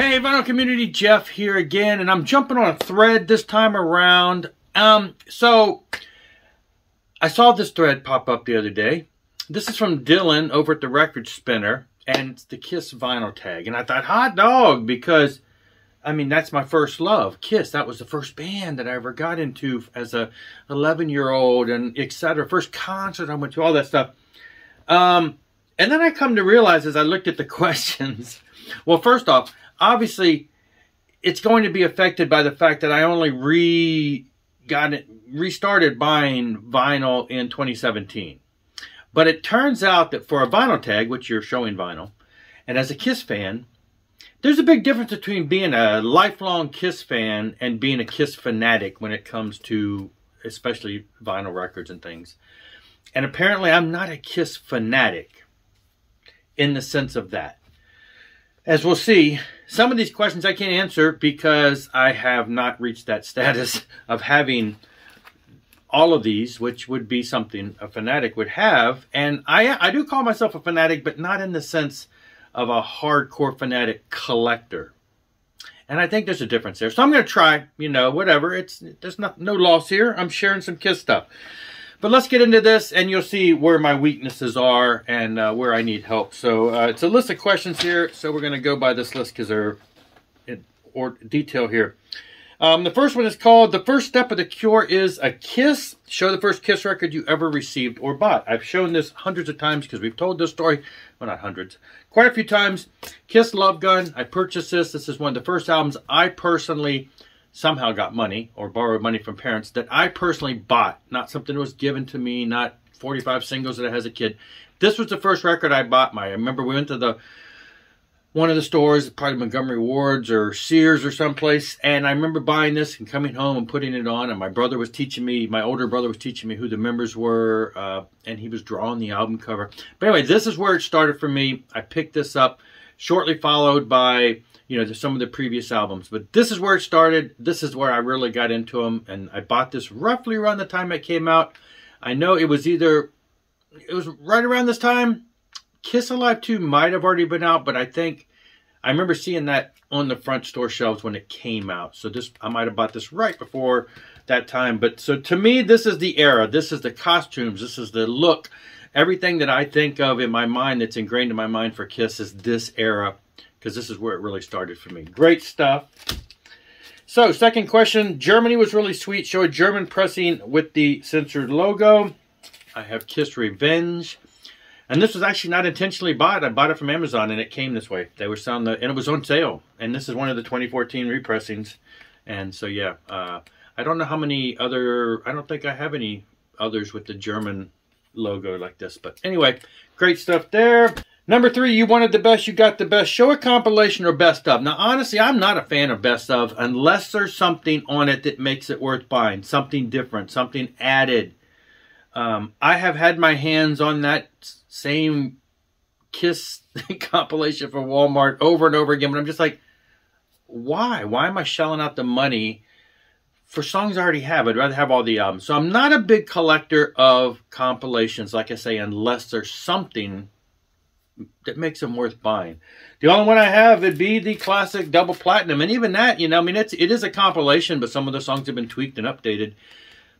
Hey, vinyl community, Jeff here again, and I'm jumping on a thread this time around. Um, so I saw this thread pop up the other day. This is from Dylan over at the Record Spinner, and it's the Kiss vinyl tag. And I thought, hot dog, because I mean that's my first love. Kiss, that was the first band that I ever got into as a 11 year old, and etc. First concert I went to, all that stuff. Um, and then I come to realize as I looked at the questions. Well, first off, obviously it's going to be affected by the fact that I only re got it restarted buying vinyl in 2017. But it turns out that for a vinyl tag, which you're showing vinyl, and as a Kiss fan, there's a big difference between being a lifelong Kiss fan and being a Kiss fanatic when it comes to especially vinyl records and things. And apparently I'm not a Kiss fanatic in the sense of that. As we'll see, some of these questions I can't answer because I have not reached that status of having all of these, which would be something a fanatic would have. And I, I do call myself a fanatic, but not in the sense of a hardcore fanatic collector. And I think there's a difference there. So I'm going to try, you know, whatever. It's There's not, no loss here. I'm sharing some KISS stuff. But let's get into this, and you'll see where my weaknesses are and uh, where I need help. So uh, it's a list of questions here, so we're going to go by this list because they're in or detail here. Um, the first one is called The First Step of the Cure is a Kiss. Show the first Kiss record you ever received or bought. I've shown this hundreds of times because we've told this story. Well, not hundreds. Quite a few times. Kiss Love Gun. I purchased this. This is one of the first albums I personally somehow got money or borrowed money from parents that I personally bought, not something that was given to me, not 45 singles that I had as a kid. This was the first record I bought. My I remember we went to the one of the stores, probably Montgomery Ward's or Sears or someplace, and I remember buying this and coming home and putting it on. And my brother was teaching me, my older brother was teaching me who the members were, uh, and he was drawing the album cover. But anyway, this is where it started for me. I picked this up, shortly followed by you know, some of the previous albums. But this is where it started. This is where I really got into them. And I bought this roughly around the time it came out. I know it was either, it was right around this time. Kiss Alive 2 might have already been out, but I think, I remember seeing that on the front store shelves when it came out. So this, I might have bought this right before that time. But so to me, this is the era. This is the costumes. This is the look. Everything that I think of in my mind that's ingrained in my mind for Kiss is this era because this is where it really started for me. Great stuff. So, second question. Germany was really sweet. Show a German pressing with the censored logo. I have Kiss Revenge. And this was actually not intentionally bought. I bought it from Amazon and it came this way. They were selling the, and it was on sale. And this is one of the 2014 repressings. And so, yeah, uh, I don't know how many other, I don't think I have any others with the German logo like this. But anyway, great stuff there. Number three, you wanted the best, you got the best. Show a compilation or best of. Now, honestly, I'm not a fan of best of unless there's something on it that makes it worth buying, something different, something added. Um, I have had my hands on that same Kiss compilation for Walmart over and over again, but I'm just like, why? Why am I shelling out the money for songs I already have? I'd rather have all the albums. So I'm not a big collector of compilations, like I say, unless there's something that makes them worth buying. The only one I have would be the classic double platinum, and even that, you know, I mean, it's it is a compilation, but some of the songs have been tweaked and updated.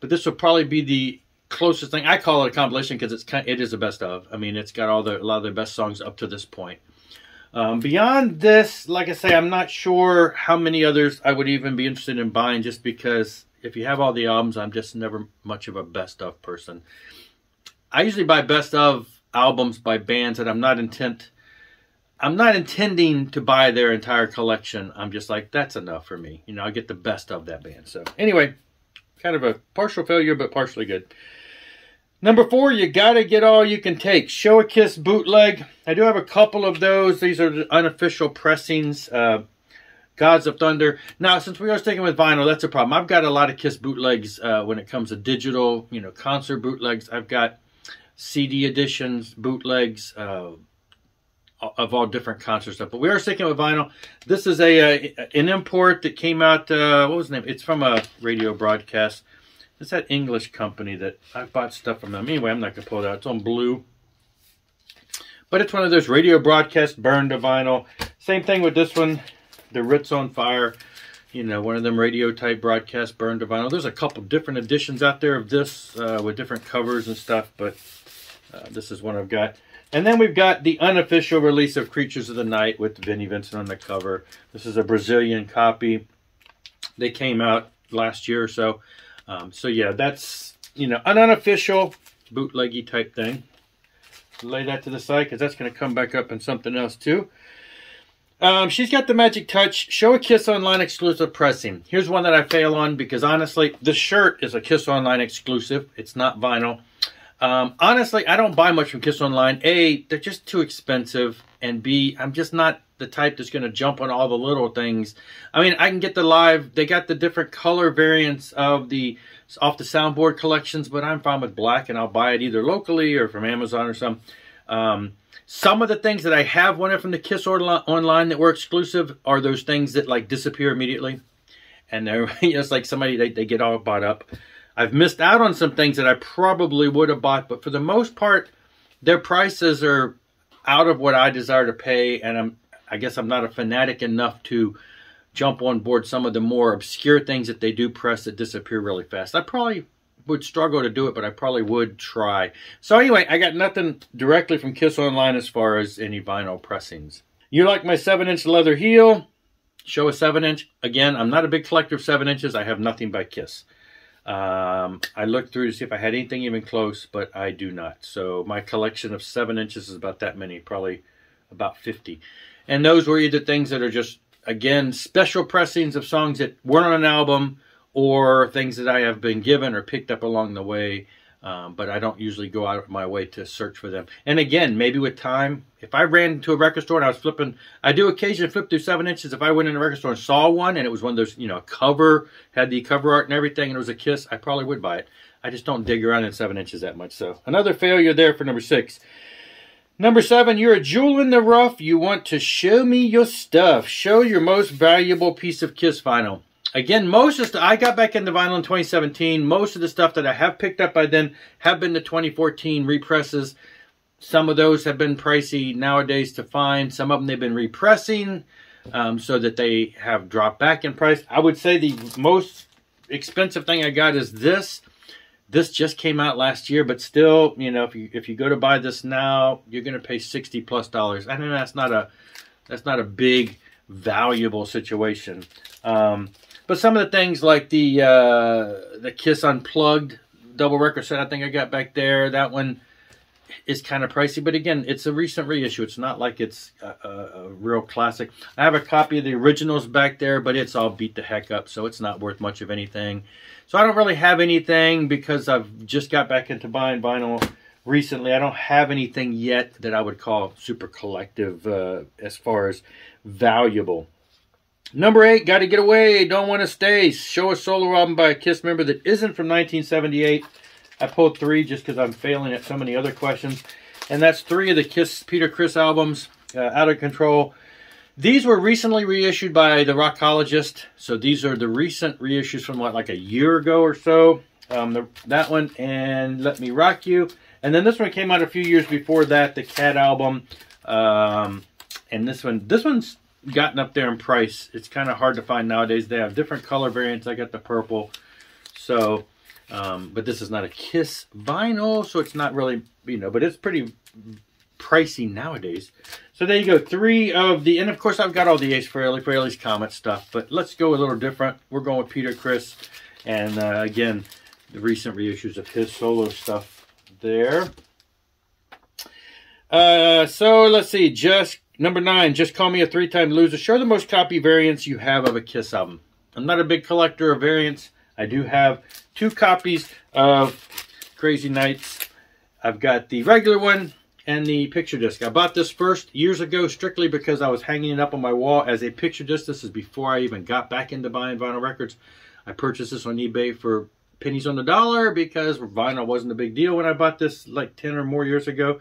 But this will probably be the closest thing. I call it a compilation because it's kind, it is the best of. I mean, it's got all the a lot of the best songs up to this point. Um, beyond this, like I say, I'm not sure how many others I would even be interested in buying, just because if you have all the albums, I'm just never much of a best of person. I usually buy best of albums by bands that I'm not intent I'm not intending to buy their entire collection. I'm just like, that's enough for me. You know, I get the best of that band. So anyway, kind of a partial failure, but partially good. Number four, you got to get all you can take. Show a Kiss bootleg. I do have a couple of those. These are the unofficial pressings. Uh, Gods of Thunder. Now, since we are sticking with vinyl, that's a problem. I've got a lot of Kiss bootlegs uh, when it comes to digital, you know, concert bootlegs. I've got CD editions, bootlegs, uh, of all different concert stuff. But we are sticking with vinyl. This is a, a an import that came out. Uh, what was the name? It's from a radio broadcast. It's that English company that I bought stuff from them. Anyway, I'm not gonna pull it out. It's on blue. But it's one of those radio broadcast burned to vinyl. Same thing with this one. the Ritz on Fire, you know, one of them radio type broadcast burned to vinyl. There's a couple different editions out there of this uh, with different covers and stuff, but uh, this is one I've got. And then we've got the unofficial release of Creatures of the Night with Vinnie Vincent on the cover. This is a Brazilian copy. They came out last year or so. Um, so yeah, that's, you know, an unofficial bootleggy type thing. Lay that to the side because that's going to come back up in something else too. Um, she's got the Magic Touch Show a Kiss Online exclusive pressing. Here's one that I fail on because honestly, the shirt is a Kiss Online exclusive. It's not vinyl. Um, honestly, I don't buy much from Kiss Online. A, they're just too expensive. And B, I'm just not the type that's going to jump on all the little things. I mean, I can get the live. They got the different color variants of the off the soundboard collections, but I'm fine with black, and I'll buy it either locally or from Amazon or some. Um, some of the things that I have wanted from the Kiss online that were exclusive are those things that like disappear immediately, and they're just like somebody they, they get all bought up. I've missed out on some things that I probably would have bought, but for the most part, their prices are out of what I desire to pay, and I'm I guess I'm not a fanatic enough to jump on board some of the more obscure things that they do press that disappear really fast. I probably would struggle to do it, but I probably would try. So anyway, I got nothing directly from Kiss Online as far as any vinyl pressings. You like my 7-inch leather heel? Show a 7-inch. Again, I'm not a big collector of 7 inches. I have nothing by Kiss. Um, I looked through to see if I had anything even close, but I do not. So my collection of seven inches is about that many, probably about 50. And those were either things that are just, again, special pressings of songs that weren't on an album or things that I have been given or picked up along the way um, but I don't usually go out of my way to search for them. And again, maybe with time, if I ran into a record store and I was flipping, I do occasionally flip through seven inches. If I went in a record store and saw one and it was one of those, you know, cover, had the cover art and everything, and it was a Kiss, I probably would buy it. I just don't dig around in seven inches that much. So another failure there for number six. Number seven, you're a jewel in the rough. You want to show me your stuff. Show your most valuable piece of Kiss vinyl again, most of the I got back into vinyl in 2017. Most of the stuff that I have picked up by then have been the 2014 represses. Some of those have been pricey nowadays to find. Some of them they've been repressing um, so that they have dropped back in price. I would say the most expensive thing I got is this. This just came out last year, but still, you know, if you if you go to buy this now, you're going to pay 60 plus dollars. I know that's not a that's not a big valuable situation. Um, but some of the things like the uh, the Kiss Unplugged double record set, I think I got back there. That one is kind of pricey, but again, it's a recent reissue. It's not like it's a, a, a, real classic. I have a copy of the originals back there, but it's all beat the heck up, so it's not worth much of anything. So I don't really have anything because I've just got back into buying vinyl recently. I don't have anything yet that I would call super collective uh, as far as valuable. Number eight, Got to Get Away, Don't Want to Stay. Show a solo album by a Kiss member that isn't from 1978. I pulled three just because I'm failing at so many other questions. And that's three of the Kiss Peter Criss albums, uh, Out of Control. These were recently reissued by the Rockologist. So these are the recent reissues from what, like a year ago or so. Um, the, that one and Let Me Rock You. And then this one came out a few years before that, the Cat album. Um, and this one, this one's gotten up there in price. It's kind of hard to find nowadays. They have different color variants. I got the purple. So, um, but this is not a Kiss vinyl, so it's not really, you know, but it's pretty pricey nowadays. So there you go. Three of the, and of course I've got all the Ace Frehley, Frehley's Comet stuff, but let's go a little different. We're going with Peter Criss, and uh, again, the recent reissues of his solo stuff there. Uh, so let's see, just Number nine, just call me a three-time loser. Show the most copy variants you have of a Kiss album. I'm not a big collector of variants. I do have two copies of Crazy Nights. I've got the regular one and the picture disc. I bought this first years ago strictly because I was hanging it up on my wall as a picture disc. This is before I even got back into buying vinyl records. I purchased this on eBay for pennies on the dollar because vinyl wasn't a big deal when I bought this like 10 or more years ago.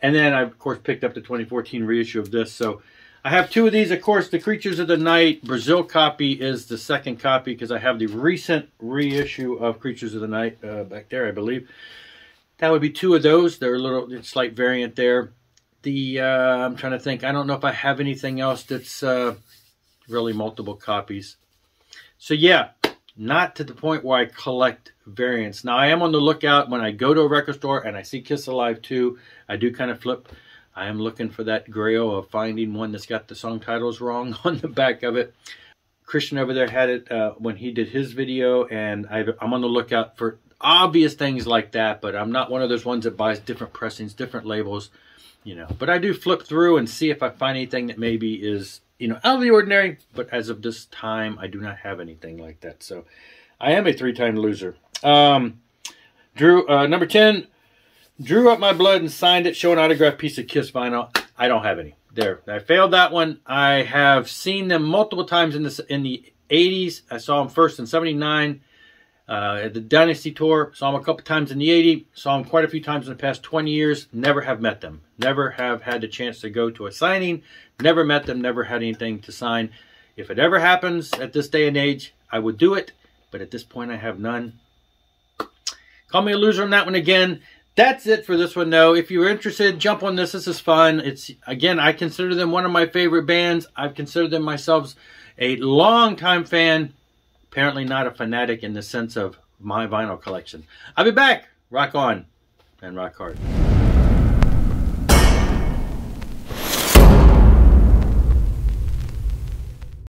And then I, of course, picked up the 2014 reissue of this. So I have two of these. Of course, the Creatures of the Night Brazil copy is the second copy because I have the recent reissue of Creatures of the Night uh, back there, I believe. That would be two of those. They're a little slight variant there. The uh, I'm trying to think. I don't know if I have anything else that's uh, really multiple copies. So yeah, not to the point where I collect variants. Now I am on the lookout when I go to a record store and I see Kiss Alive 2, I do kind of flip. I am looking for that grail of finding one that's got the song titles wrong on the back of it. Christian over there had it uh, when he did his video, and I, I'm on the lookout for obvious things like that, but I'm not one of those ones that buys different pressings, different labels, you know. But I do flip through and see if I find anything that maybe is, you know, out of the ordinary. But as of this time, I do not have anything like that. So I am a three-time loser. Um, Drew, uh, number 10, drew up my blood and signed it, show an autographed piece of Kiss vinyl. I don't have any. There, I failed that one. I have seen them multiple times in the in the 80s. I saw them first in 79 uh, at the Dynasty Tour. Saw them a couple times in the 80s. Saw them quite a few times in the past 20 years. Never have met them. Never have had the chance to go to a signing. Never met them. Never had anything to sign. If it ever happens at this day and age, I would do it. But at this point, I have none. Call me a loser on that one again. That's it for this one, though. If you're interested, jump on this. This is fun. It's again, I consider them one of my favorite bands. I've considered them myself a long-time fan. Apparently, not a fanatic in the sense of my vinyl collection. I'll be back. Rock on and rock hard.